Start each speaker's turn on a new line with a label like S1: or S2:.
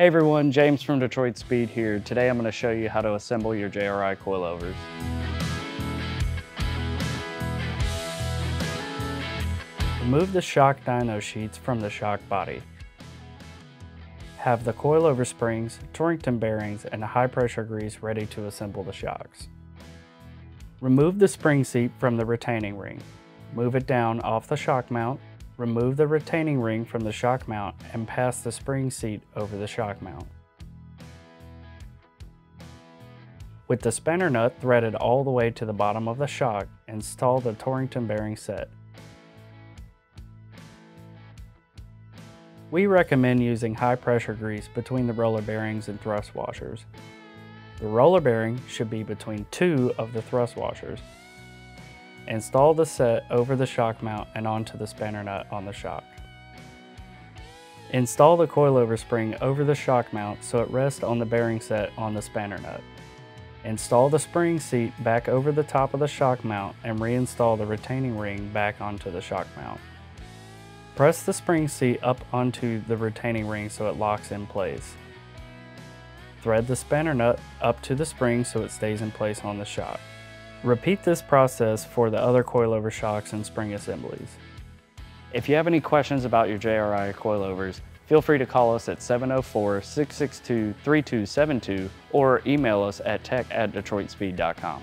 S1: Hey everyone, James from Detroit Speed here. Today I'm going to show you how to assemble your JRI coilovers. Remove the shock dyno sheets from the shock body. Have the coilover springs, Torrington bearings, and high pressure grease ready to assemble the shocks. Remove the spring seat from the retaining ring. Move it down off the shock mount Remove the retaining ring from the shock mount and pass the spring seat over the shock mount. With the spanner nut threaded all the way to the bottom of the shock, install the Torrington bearing set. We recommend using high pressure grease between the roller bearings and thrust washers. The roller bearing should be between two of the thrust washers. Install the set over the shock mount and onto the spanner nut on the shock. Install the coilover spring over the shock mount so it rests on the bearing set on the spanner nut. Install the spring seat back over the top of the shock mount and reinstall the retaining ring back onto the shock mount. Press the spring seat up onto the retaining ring so it locks in place. Thread the spanner nut up to the spring so it stays in place on the shock. Repeat this process for the other coilover shocks and spring assemblies. If you have any questions about your JRI coilovers, feel free to call us at 704-662-3272 or email us at tech at detroitspeed.com.